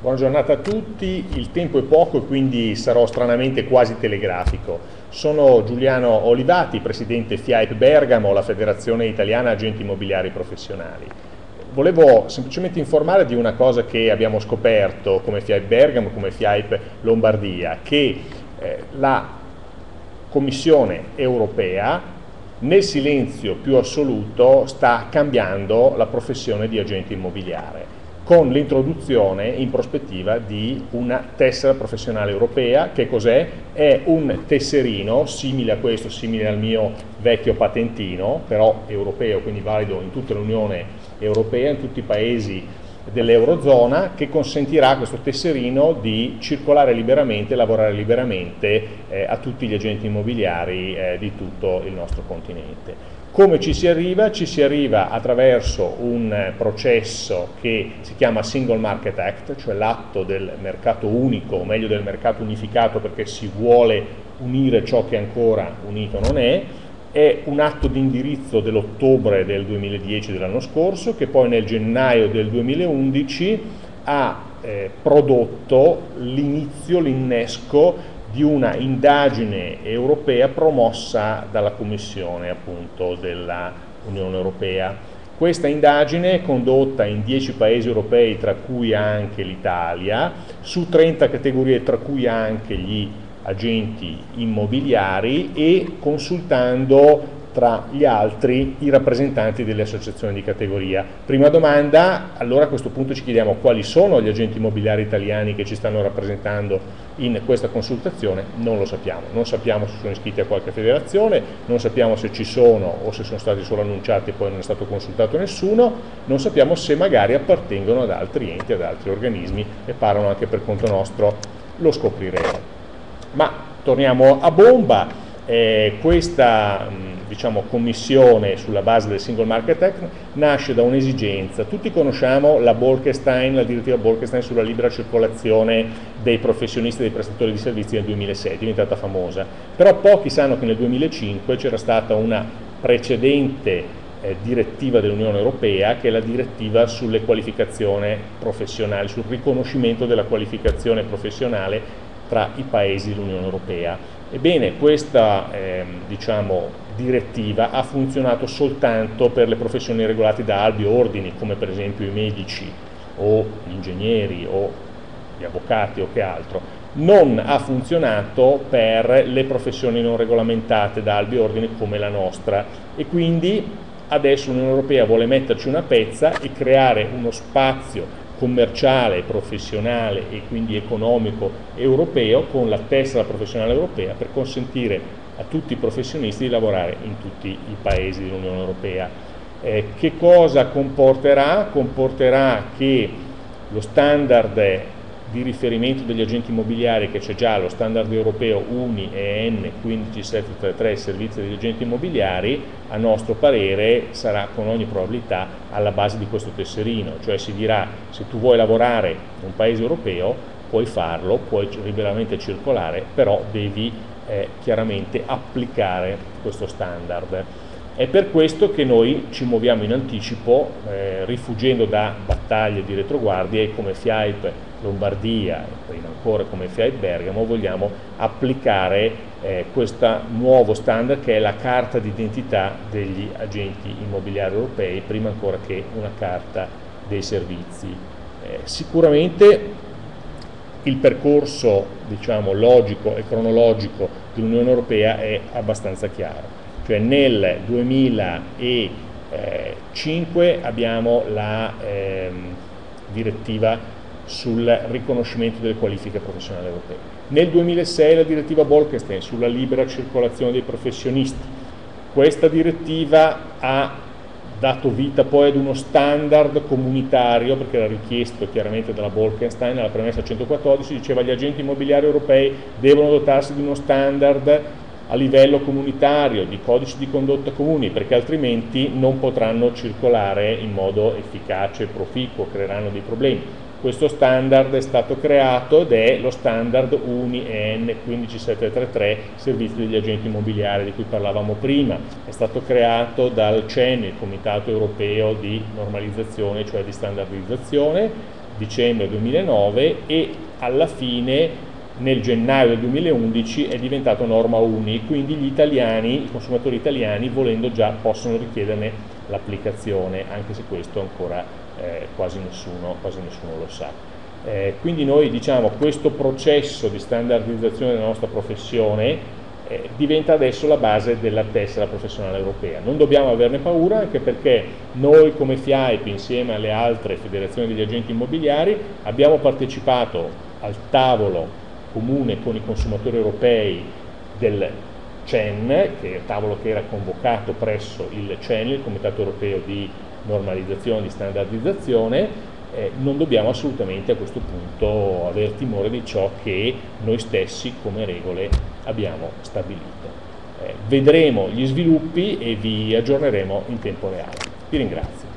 Buona giornata a tutti, il tempo è poco e quindi sarò stranamente quasi telegrafico. Sono Giuliano Olivati, presidente FIAIP Bergamo, la Federazione Italiana Agenti Immobiliari Professionali. Volevo semplicemente informare di una cosa che abbiamo scoperto come FIAIP Bergamo, come FIAIP Lombardia, che eh, la Commissione europea nel silenzio più assoluto sta cambiando la professione di agente immobiliare con l'introduzione in prospettiva di una tessera professionale europea. Che cos'è? È un tesserino simile a questo, simile al mio vecchio patentino, però europeo, quindi valido in tutta l'Unione Europea, in tutti i paesi dell'Eurozona che consentirà a questo tesserino di circolare liberamente lavorare liberamente eh, a tutti gli agenti immobiliari eh, di tutto il nostro continente. Come ci si arriva? Ci si arriva attraverso un processo che si chiama Single Market Act, cioè l'atto del mercato unico, o meglio del mercato unificato perché si vuole unire ciò che ancora unito non è, è un atto di indirizzo dell'ottobre del 2010 dell'anno scorso che poi nel gennaio del 2011 ha eh, prodotto l'inizio, l'innesco di una indagine europea promossa dalla Commissione dell'Unione Europea. Questa indagine condotta in 10 paesi europei, tra cui anche l'Italia, su 30 categorie, tra cui anche gli agenti immobiliari e consultando tra gli altri i rappresentanti delle associazioni di categoria. Prima domanda, allora a questo punto ci chiediamo quali sono gli agenti immobiliari italiani che ci stanno rappresentando in questa consultazione, non lo sappiamo, non sappiamo se sono iscritti a qualche federazione, non sappiamo se ci sono o se sono stati solo annunciati e poi non è stato consultato nessuno, non sappiamo se magari appartengono ad altri enti, ad altri organismi e parlano anche per conto nostro, lo scopriremo. Ma torniamo a bomba, eh, questa diciamo, commissione sulla base del Single Market Act nasce da un'esigenza. Tutti conosciamo la Bolkestein, la direttiva Bolkestein sulla libera circolazione dei professionisti e dei prestatori di servizi nel 2006, è diventata famosa, però pochi sanno che nel 2005 c'era stata una precedente eh, direttiva dell'Unione Europea che è la direttiva sulle qualificazioni professionali, sul riconoscimento della qualificazione professionale tra i paesi dell'Unione Europea. Ebbene, questa eh, diciamo, direttiva ha funzionato soltanto per le professioni regolate da albi ordini, come per esempio i medici o gli ingegneri o gli avvocati o che altro. Non ha funzionato per le professioni non regolamentate da albi ordini come la nostra e quindi adesso l'Unione Europea vuole metterci una pezza e creare uno spazio commerciale, professionale e quindi economico europeo con la tessera professionale europea per consentire a tutti i professionisti di lavorare in tutti i paesi dell'Unione Europea. Eh, che cosa comporterà? Comporterà che lo standard di riferimento degli agenti immobiliari che c'è già lo standard europeo UNI EN 15733 servizi degli agenti immobiliari a nostro parere sarà con ogni probabilità alla base di questo tesserino. Cioè si dirà se tu vuoi lavorare in un paese europeo puoi farlo, puoi liberamente circolare però devi eh, chiaramente applicare questo standard. È per questo che noi ci muoviamo in anticipo, eh, rifuggendo da battaglie di retroguardia e come FIAIP Lombardia, e prima ancora come FIAIP Bergamo, vogliamo applicare eh, questo nuovo standard che è la carta d'identità degli agenti immobiliari europei, prima ancora che una carta dei servizi. Eh, sicuramente il percorso diciamo, logico e cronologico dell'Unione Europea è abbastanza chiaro cioè nel 2005 abbiamo la ehm, direttiva sul riconoscimento delle qualifiche professionali europee. Nel 2006 la direttiva Bolkestein sulla libera circolazione dei professionisti. Questa direttiva ha dato vita poi ad uno standard comunitario, perché era richiesto chiaramente dalla Bolkestein, alla premessa 114, diceva gli agenti immobiliari europei devono dotarsi di uno standard a livello comunitario, di codici di condotta comuni, perché altrimenti non potranno circolare in modo efficace e proficuo, creeranno dei problemi. Questo standard è stato creato ed è lo standard UNI-EN 15733, servizi degli agenti immobiliari di cui parlavamo prima. È stato creato dal CEN, il Comitato Europeo di Normalizzazione, cioè di Standardizzazione, dicembre 2009 e alla fine nel gennaio del 2011 è diventato norma UNI, quindi gli italiani, i consumatori italiani volendo già possono richiederne l'applicazione, anche se questo ancora eh, quasi, nessuno, quasi, nessuno, lo sa. Eh, quindi noi diciamo questo processo di standardizzazione della nostra professione eh, diventa adesso la base della tessera professionale europea. Non dobbiamo averne paura anche perché noi come FIAIP insieme alle altre federazioni degli agenti immobiliari abbiamo partecipato al tavolo comune con i consumatori europei del CEN, che è il tavolo che era convocato presso il CEN, il Comitato Europeo di Normalizzazione e di Standardizzazione, eh, non dobbiamo assolutamente a questo punto avere timore di ciò che noi stessi come regole abbiamo stabilito. Eh, vedremo gli sviluppi e vi aggiorneremo in tempo reale. Vi ringrazio.